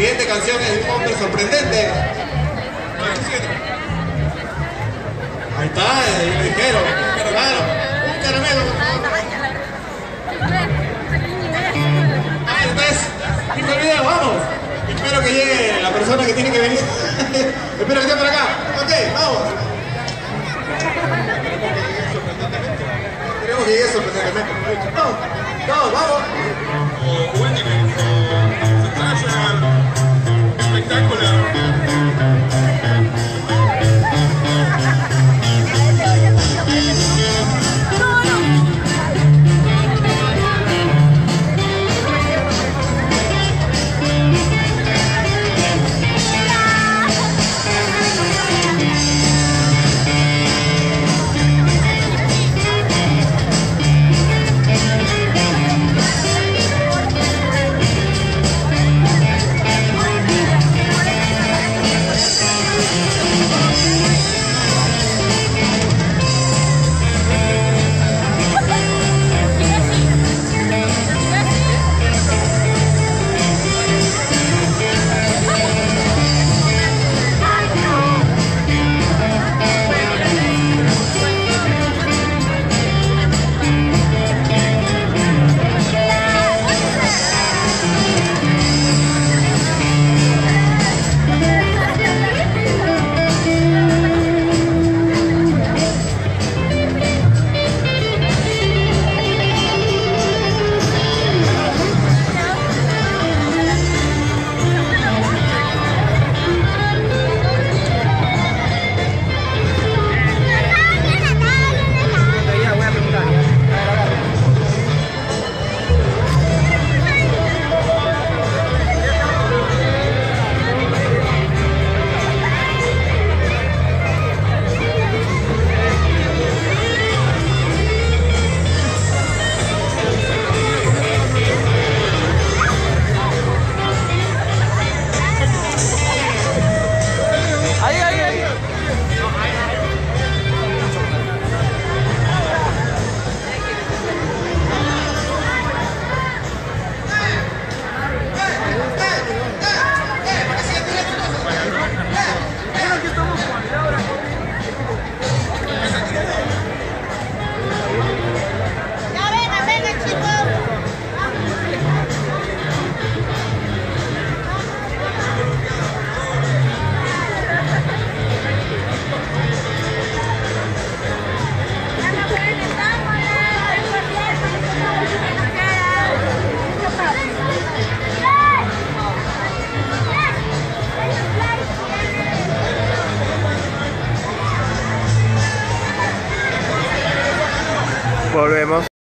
siguiente canción es un hombre sorprendente. Ahí está, el ligero. Un caramelo. Ah, entonces, quinto video, vamos. Espero que llegue la persona que tiene que venir. Espero que esté por acá. Ok, vamos. Queremos que llegue sorprendentemente. Vamos, vamos, vamos. Volvemos.